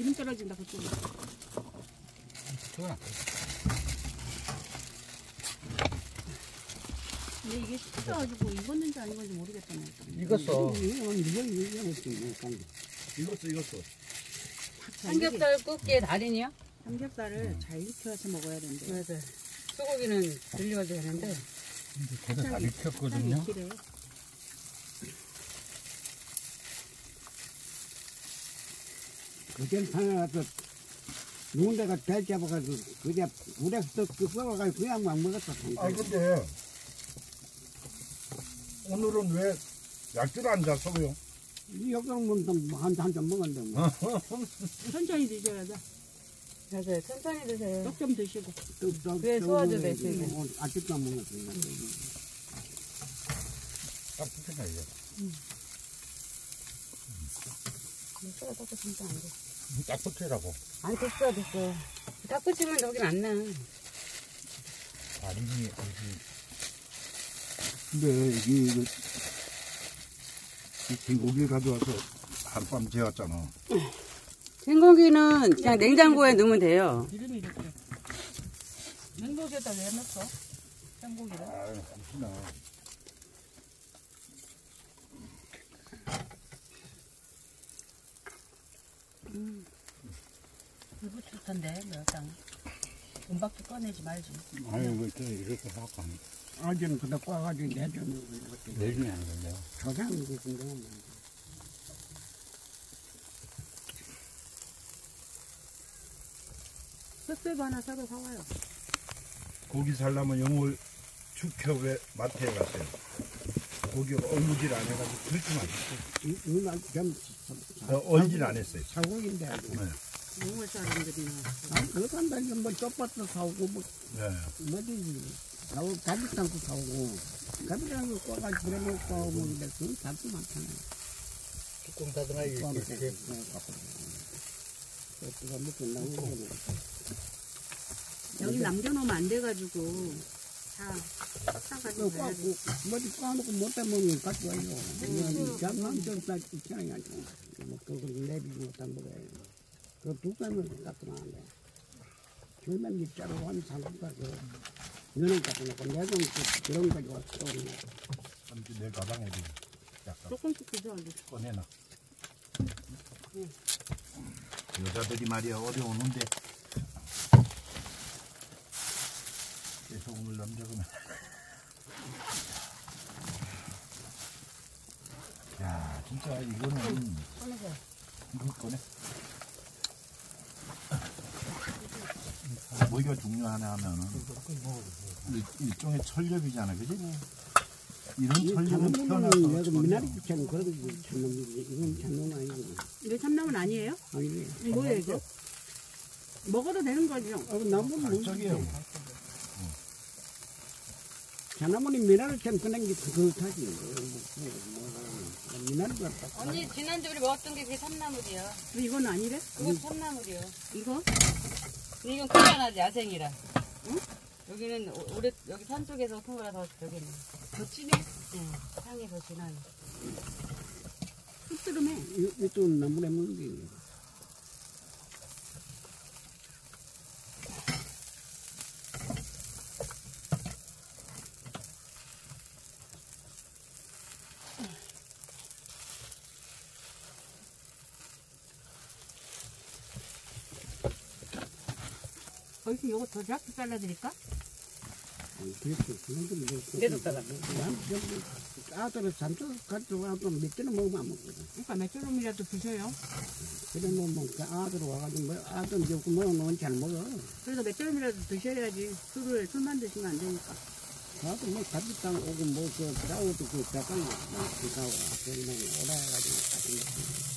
기름 떨어진다 그쪽에. 좋아. 근데 이게 씻어가지고 익었는지 안 익었는지. 익었어. 이건 이건 공 익었어, 익었어. 삼겹살 굽기의 달인이요? 삼겹살을 잘 익혀서 먹어야 된대. 맞아. 소고기는 들려야 되는데. 걔도 다 익혔거든요. 익히래. 그 전 산에서 누군가가 배 잡아가지고 그냥 물에 그 써가지고 그냥 막 먹었어. 아, 근데 오늘은 왜 약주를 안 잤어요? 여기는 한한잔 먹었는데 뭐. 천천히 드셔야 돼. 맞아요. 천천히 드세요. 떡 좀 드시고. 또- 또- 그래, 또 소화도. 오늘 아직도 안 먹었어. 딱 붙여놔, 이제. 쏘아 섞어 진짜 안 돼. 딱 붙여라고. 아니, 됐어, 됐어. 딱 붙이면 여긴 안 나. 아니지, 아니지. 근데 이게 이거 이 생고기를 가져와서 하룻밤 재웠잖아. 생고기는 그냥 냉장고에 넣으면 돼요. 이름이 이렇게. 냉동실에다 왜 넣었어? 생고기를? 아 유, 혹시나. 이거 좋던데, 매장. 은박도 꺼내지 말지. 아유, 뭐 이렇게 이렇게 하고 하니. 어제는 그다 꽈가지고 내주는 거 내중에 하는 건데요. 저장이 됐는데 뭐. 흑배도 하나 사서 사와요. 고기 살려면 영월 축협에 마트에 갔어요. 고기가 얼무질 안 해가지고 그렇게 맛있어. 이만 좀 어, 얼질 안 했어요. 사고인데 용월 사람들이. 아 그거 한다니 뭐 쪽밭도 사오고 뭐 네. 뭐지 사고 가비탕도 사오고 가비탕도 꽈가지고 그래 먹고 뭐 이래 그건 잡지 많잖아. 뚜껑 이게. 꽈놓고 이렇게. 그거 먹고 나온 거는 여기 남겨놓으면 안 돼가지고. 그 뭐지 꽈놓고 못해 먹으면 갖고 와요. 잠만 좀딱 있잖아요. 뭐 그거 내비고 못다 먹어요. 그두 가면 갖고 나는데 줄만 밑자로 한 상품 가서 너는 갖고 놓고 그 그런 거또 아무튼 내 가방에 좀 약간 조금씩 이제. 꺼내놔. 여자들이 말이야 어려우는데 오늘 남자구나. 야 진짜 이거는 이거 꺼내. 뭐가 중요하냐 하면은 일- 일종의 철렵이잖아, 그지? 이런 철렵은 태어나서 전혀 미나리 붙여는 그런 게 참놈이지. 이건 참놈 아니고. 이거 참나무 아니에요? 아니지. 뭐예요, 이거? 먹어도 되는 거죠? 어, 나무는 뭐 발적이에요. 자나무니 미나리 참 그런 게 그렇다지. 뭐, 미나리 같다. 언니, 지난주 우리 먹었던 게 그게 참나물이야. 이건 아니래? 그건 참나물이요. 이거? 이건 크잖아, 야생이라. 응? 여기는 오- 오래, 여기 산 쪽에서 큰 거라 더, 여기는. 더 진해? 응, 향이 더 진하네. 쑥스름해. 이- 이또 나무에 먹는 게. 거기서 이거 더 작게 잘라드릴까? 뭐. 아들을 산쪽 가지고 와서 몇 개는 먹으면 안 먹거든. 그러니까 몇 조름이라도 드셔요. 그래 놓으면 그 아들 와가지고 뭐 아들 이거 먹으면 잘 먹어. 그래서 몇 조름이라도 드셔야지. 술을, 술만 드시면 안 되니까. 나도 뭐 가지땅 오고 뭐그 가오도 그 가까이 그 그냥 오라가지고 같은 거.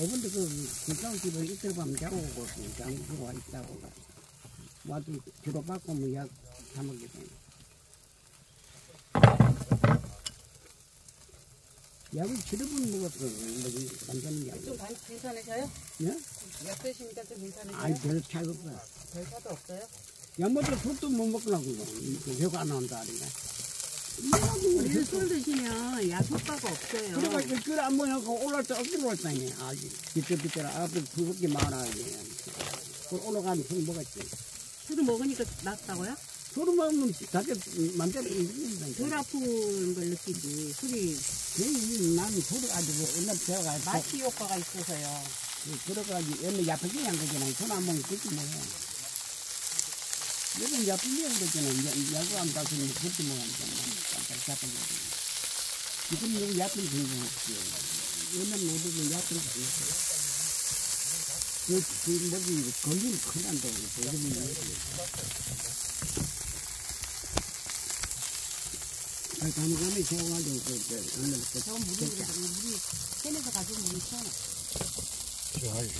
이번에 그 군장 집에 이틀 밤 자고 오고 장주가 와 있다고 와도 주로 받고 뭐약 사먹게 돼. 약을 치료분 먹었어. 여기 남자는 약. 좀 많이 괜찮으셔요? 예? 약 드시니까 좀 괜찮으세요? 아이 별 차가 없어. 별 차도 없어요? 약 먹으러 속도 못. 그 효과 안 나온다 아닌가. 우리는 술 드시면 약 효과가 없어요. 그래가지고 그걸 안 먹고 올라올 때 억지로 올다니 아주 비틀비틀 앞에 그렇게 많아 올라가면 술 먹었지 술을 먹으니까 낫다고요? 술을 먹으면 자기 맘대로 덜 아픈 걸 느끼지. 술이 나는 술을 가지고 옛날 배워가 마취 효과가 있어서요. 들어가지고 옛날 야프게 한 거잖아 술안 먹으면 그렇게 뭐야 요즘 야프게 한 거잖아 야- 야구 안 가서는 그렇게 먹으니까 깜짝 잡은 거지 지금 여기 야픈 생각 없지 옛날 노들은 야픈 거 아니었어 그, 그, 뭐지, 건드리면 큰일 난다고, 아니, 감감이 세워가지고, 그, 그, 오늘 그, 저건 물이 물이 캔에서 가지고 물이 시원해. 시원하지.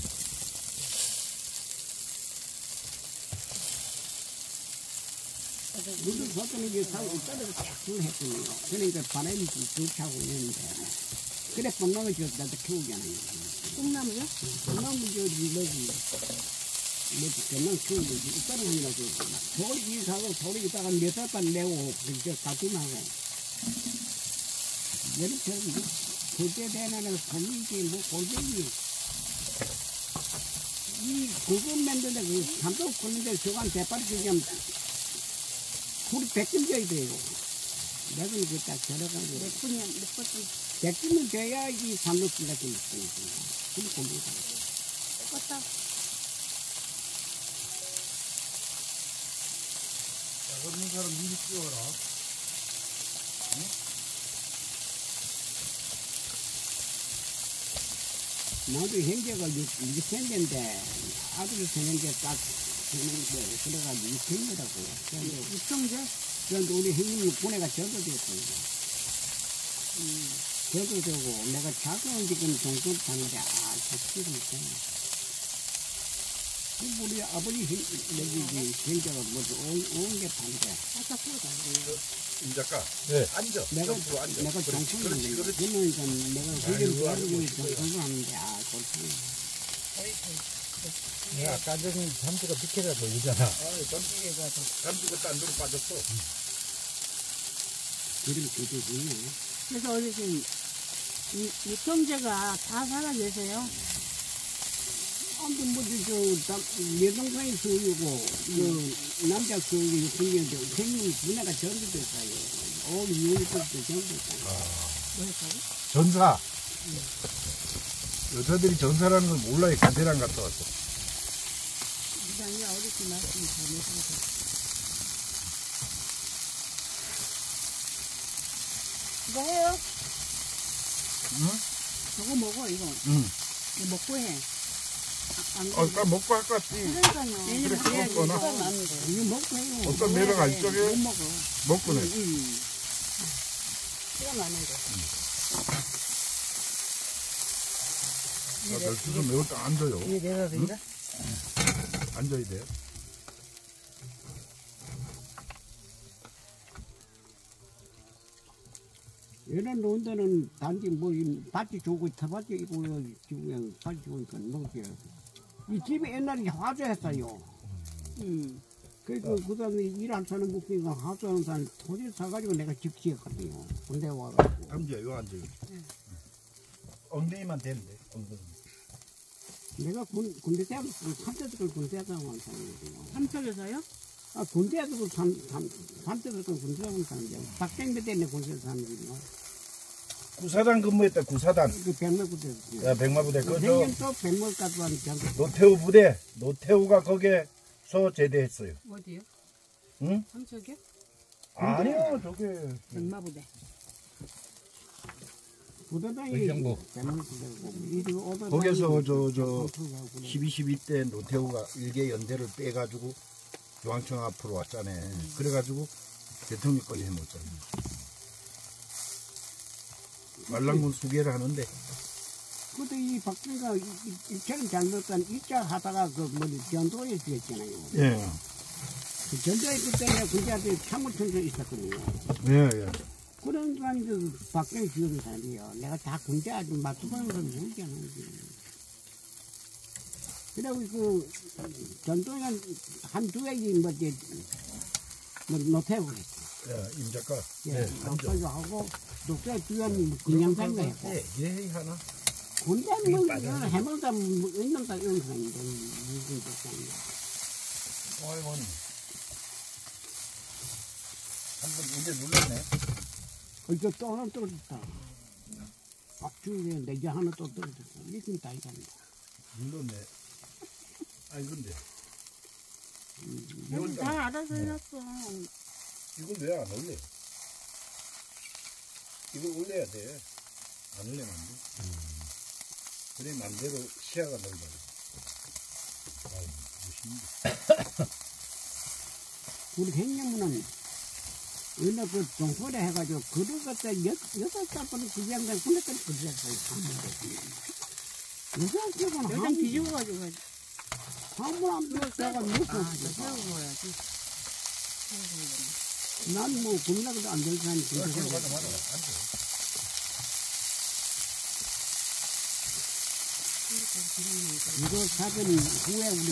물을 줬더니 이게 사고 떨어져 쫙 했거든요. 그러니까 바람이 쭉 차고 있는데. 그래, 뽕나무 저, 나도 키우잖아요. 콩나물요? 뽕나무 저, 뭐지, 뭐지, 그냥 키우고, 떨어지라고. 돌이 이 사고, 돌이 있다가 몇 달간 내고, 그저 가슴하고. 여름처럼, 그때 되면은 골리지, 뭐, 골뱅이. 이, 그거 만드는데, 그, 삼도 걷는데, 저간 대파리 그냥, 불이 백점 줘야 돼요. 내가 이거 딱 들어가고. 몇 분이야, 몇 번쯤 백점을 줘야 이 삼육분 같은 거 있어요. 그럼 공부가. 껐다. 없는 사람 미리 끼워라. 나도 현재가 6천인데, 아들 생년제 딱, 생년제, 그래가지고 6천이라고. 육성제? 그런데 우리 형님이 군에가 저도됐어요. 저도되고, 내가 작은 지금 정도 타는데, 아, 좋지는 않아. 우리 아버지 형, 여기, 현재가 뭐지, 온게 파는데, 아까. 임 작가. 네. 앉아. 내가, 앉아. 내가 하는데, 그렇지. 그러니까 내가 도와주고 아이고. 정통을 하는데, 아, 그렇지. 내가 아까 전에 삼수가 비켜라 보이잖아. 아, 잠, 잠수가 딴 데로 빠졌어. 그림 그대로네. 그래서 어르신, 이 육성제가 다 살아 계세요? 아무튼 뭐, 저, 남, 여동생이 수유고, 그, 남자 수유고, 육군이인데, 생님이 분야가 전부 됐어요. 올 6일부터 전부 됐어요. 뭐 했다고? 전사. 여자들이 전사라는 걸 몰라요. 가대랑 갔다 왔어. 아니라 어르신 말씀이 잘못하고 이거 해요? 응? 저거 먹어, 이거. 응. 이거 먹고 해. 아, 안 어, 그러면 딱 먹고 할 것 같지. 그러니까요. 그래. 시간 나는데. 이거 먹고 해요. 어떤 매력 안못 쪽에 먹어. 먹고네. 응. 시간 나는데. 아, 멸치도 매울 때 앉아요. 이게 내가 된다? 앉아야 돼. 이런 논들은 단지 뭐, 이 밭이 주고, 텃밭이 있고, 지금 밭이 주니까 먹게. 이 집이 옛날에 화조했어요. 음. 그러니까 그 다음에 일할 사는 목표가 하수하는 사람 토지 사가지고 내가 집 지었거든요. 군대 와가지고. 앉아, 요 앉아요. 엉덩이만 대면 돼. 엉덩이. 내가 군, 군대 때도 삼대들 군대에서 온 사람이거든요. 삼척에서요? 아, 군대에서 삼, 삼, 삼대들 군대에 온 사람이에요. 박정배 때문에 군대에서 사는 거죠. 구사단 근무했다. 구사단. 그 백마 부대에서. 야, 백마 부대. 그저 생전 또 하는 경 노태우 부대. 노태우가 거기에서 제대했어요. 어디요? 응? 삼척이요? 아니요, 저게 백마 부대. 부대장이 의정부. 백마부대고 이리 오던 거기서 저, 저, 노태우가 그래. 12, 12 때 노태우가 일개 연대를 빼가지고 중앙청 앞으로 왔잖아요. 그래가지고 대통령까지 해놓았잖아요. 말랑군 수계를 하는데 그때 이 이- 이처럼 잘못한 입자 하다가 그 뭐지 전도에 지었잖아요. 예, 그 전도에 그때 내가 군대한테 참모총장 있었거든요. 예, 예. 그러니까 그 박정희 지은 사람이요. 내가 다 군대 아주 맞추고는 걸 모르잖아. 그리고 그 전도에 한두 가지 뭐지 뭐 노태우가 했어. 예, 임 작가. 예, 네, 한조. 녹화도 하고 녹화 주연 그냥 산거 했고 예, 예, 하나. 군대 뭐. 해먹다 뭐 있는 다 이런 사람인데 무슨 뜻인가 어이구. 한번 이제 눌렀네. 이제 또 하나 떨어졌다 박주에 내게 하나 또 떨어졌어 이렇게 다 이간다 눌렀네. 아니, 근데. 이건, 다 알아서 해놨어. 이건 왜안 올려? 이걸 올려야 돼. 안 올리면 안 돼. 그래, 맘대로 시야가 넓어. 아유, 멋있는데. 우리 행님은 옛날 그 동포래 해가지고 그릇 갖다 여, 여섯 살번에 그지양간 군대까지 그지양간 여섯 살번에 여장 뒤집어 가지고 가지. 한번 안 들었다가 못 아, 저 썼어 세우고 먹어야지. 난뭐 군대가도 안될 사람이 그거 그렇게 가자, 해가지고. 가자. 앉아. 이거 사전 후에 우리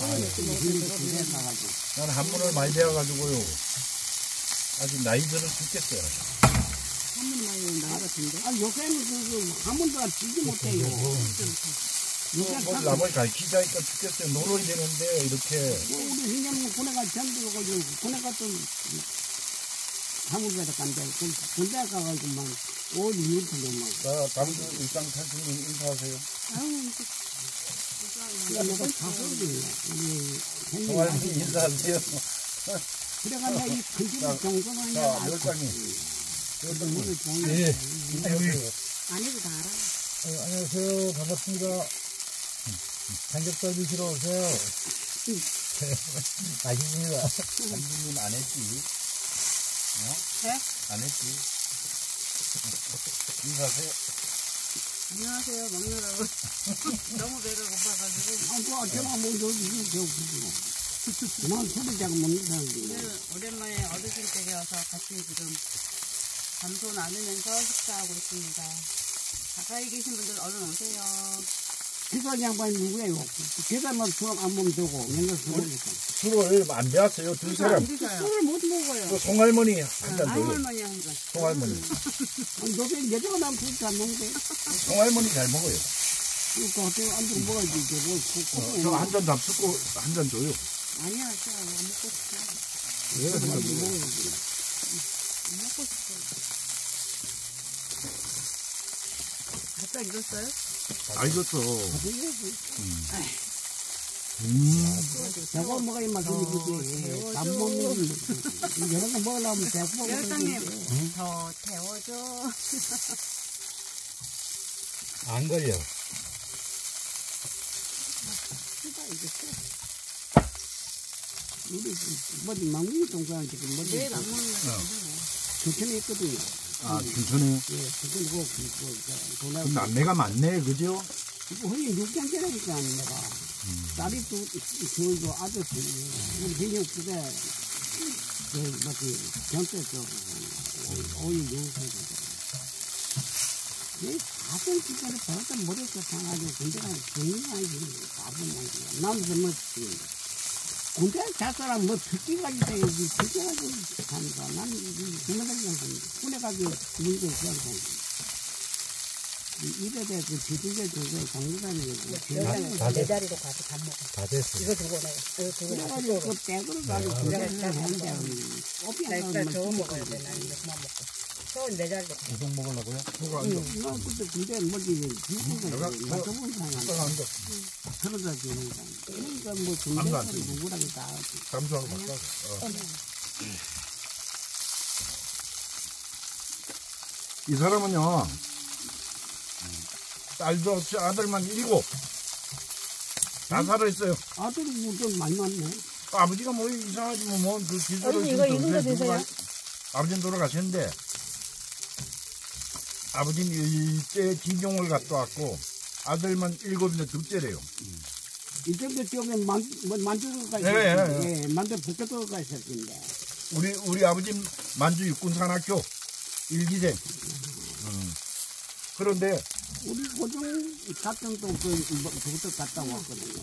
군대 가가지고 난 한문을 많이 배워가지고요. 아직 나이 들어 죽겠어요. 한 번만 나이 같은데. 아 요새는 그한 번도 지지 못해요 요새 뭐참 남을 가르치자니까 죽겠어요. 놀아야 되는데, 이렇게. 뭐 우리 hin냐면 군에가 전부가지고 군에 갔던 사무소에다 간대. 그 군대 가가지고만 올 이웃 정도만. 자, 다음주 일상 탈출님 인사하세요. 아유, 그래 내가 다 소리야. 우리 형님 동아님 아직 인사하세요. 그래가 내가 이 근심 정도만 자, 내가 열장님. 우리 좋은 예. 여기. 안 해도 다 알아. 어, 안녕하세요. 반갑습니다. 삼겹살 드시러 오세요. 맛있습니다. 한준님 안 했지? 어? 네? 안 했지? 인사하세요. 안녕하세요. 먹느라고. 너무 배가 고파가지고. 아, 뭐, 제가 뭐, 여기, 저, 그거. 난 술을 자고 먹는 사람이지. 오늘 오랜만에 어르신 댁에 와서 같이 지금 담소 나누면서 식사하고 있습니다. 가까이 계신 분들 얼른 오세요. 기사 양반이 누구예요? 계산만 수업 안 보면 되고, 맨날 술을 먹고. 술을 안 배웠어요. 두 사람. 술을 못 먹어요. 그 송할머니 한잔 줘요. 할머니 한 잔. 송할머니. 너네 여자가 나면 술안 먹는데. 송할머니 잘 먹어요. 그러니까 어떻게 안 들고 먹어야지, 저거. 뭐, 저한잔 잡수고 한 잔 줘요. 아니야, 제가 안 먹고 싶어. 왜 한잔 줘요? 먹어야지. 안 먹고 싶어. 갖다 익었어요? 먹어야지. 음. 저거 먹어야 맛있는 밥 먹는 거 먹으려면 배고 먹어야 열장님, 더 태워줘. 안 걸려. 우리 그 뭐지 내일 안 먹는 거 같은데. 조천에 있거든요. 아, 춘천에. 예, 뭐, 그, 그, 그, 그. 남매가 많네, 그죠? 이거 거의 6개월이니까 내가. 딸이 또, 저희도 아들, 우리 비녀 그대, 그, 전체 저, 오일 영상이죠. 내 가슴 진짜로 벌써 머리에서 상가지고 군대가 정리하는 게 가슴이 아니고. 나는 정말, 군대 갈 사람 뭐 특기까지 돼야지, 특기까지 하니까 나는 군대까지 가는 군대 가기 문제 있어서. 이래 대해 그 지도제 조제 장기관이 다내 됐, 자리로 가서 밥 먹어. 다 됐어. 이거 내가. 이거 주고 내가. 그래가지고 그 백으로 가지고 군대를 하는데 꽃이 안 가면 저거 먹어야 돼. 난 이거 그만 먹고. 저건 내 자리로 가. 우동 먹으려고요? 누가 앉아. 나 그때 군대 뭐지 죽은 내가 뭐- 맞춰본 사람 누가 앉아. 그러다 주는 거 그러니까 뭐안 가, 안 돼. 누구랑 다 잠수하고 바꿔. 어. 이 사람은요, 딸도 없이 아들만 일곱. 다 살아있어요. 아들이 뭐좀 많이 많네 아버지가 뭐 이상하지 뭐, 뭐, 그 기술을 어머니, 이거 익은 거 드세요? 아버지는 돌아가셨는데, 아버지는 일제 진종을 갔다 왔고, 아들만 일곱인데 둘째래요. 이쪽에 쪽에 만, 뭐 만주가 예, 예, 있었는데 예, 만주 북쪽가 있었는데 우리, 우리 아버지 만주 육군산학교 일기생. 음. 그런데, 우리 고종 같은 또그 뭐, 그것도 갔다 왔거든요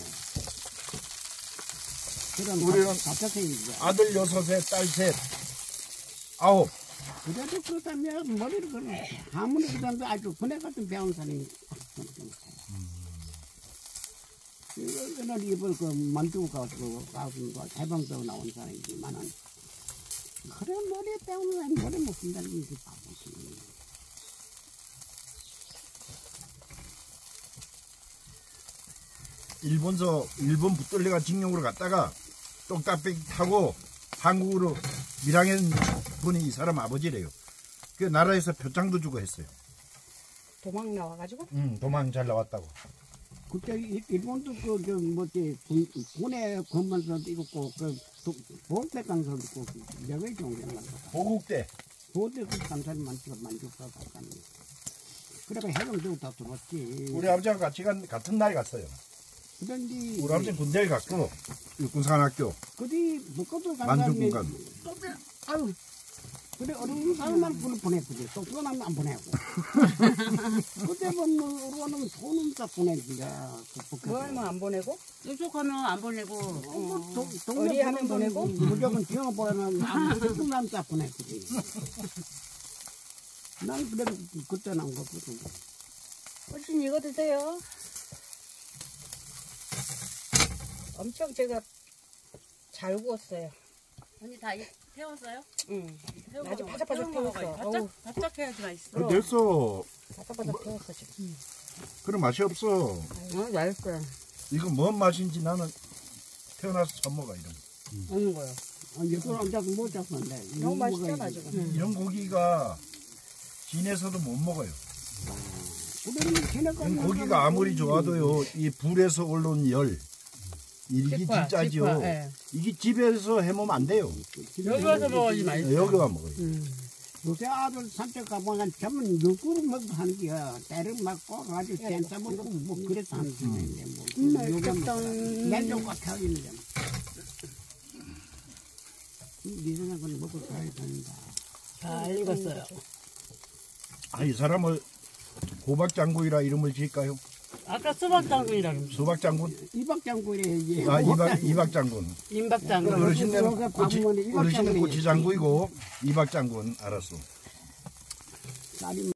우리는 이제 아들 여섯에 딸 셋. 아홉. 그래도 그렇다면 머리를 그는 아무리 그다음에 아주 분해 같은 배운 사람이 이거는 입을 그 만두고 가지고 가지고 해방도 나온 사람이지만은 그래 머리에 배우는 사람이 머리 못 쓴다는 게 바보지. 일본서 일본 붙들려가 징용으로 갔다가 똑딱배기 타고 한국으로 밀항 한 분이 이 사람 아버지래요. 그 나라에서 표창도 주고 했어요. 도망 나와가지고 음, 도망 잘 나왔다고. 그때 일- 일본도 그저 뭐지 군- 군의 건반선도 있고 그 보호대강선도 있고 여기 종교는 보국대. 보호대 강산이 많지가 만족하고 가는 그래가 해병대고 다 들어왔지. 우리 아버지랑 같이 간 같은 날 갔어요. 그런데 우리 아버지는 군대에 갔고 육군사관학교 그디 묶어도 만주군관. 아유 그래 어려운 사람만 보냈거든 또 그건 안 보내고. 그때 뭐 어려운 돈은 다 보내기가 그거 하면 안 보내고? 뾰족하면 안 보내고. 뭐 어디 하면 보내고? 무조건 지어보면 아무튼 다 보냈거든 난 그래도 그때는 안 갔거든 훨씬 이거 드세요. 엄청 제가 잘 구웠어요. 언니 다 이- 태웠어요? 응 아주. 바삭바삭. 태웠어. 바짝 어우. 바짝 해야지 맛있어. 그 됐어. 바삭바삭 태웠어 지금 그런 맛이 없어. 어 맛있어요 이거 뭔 맛인지 나는 태어나서 처음 먹어 이런. 먹는 거요 이걸 안 잡고 못 잡았는데 너무 맛있잖아 지금 이런 고기가 진에서도 못 먹어요. 이런 고기가 아무리 좋아도요, 이 불에서 올라온 열, 이게 직화, 예. 이게 집에서 해먹으면 안 돼요. 여기 와서 먹어야지 맛있어. 여기 와 먹어요. 요새 아들 산책 가보면 전문 육구를 먹고 하는 게야. 때를 맞고 아주 댄사 먹고 뭐 그래서 하는 뭐. 요게 뭐꽉 차있는데. 미선한 건 먹고 가야 된다. 잘 익었어요. 아, 이 사람을 호박장군이라 이름을 지을까요? 아까 수박 장군이라고 수박 장군? 이박 장군이 이제. 아, 이박, 이박 장군. 임박 장군. 어르신네는 여기가 고치, 방문이 이박장군이에요. 어르신은 고치장군이고, 이박 장군, 알았어. 딸이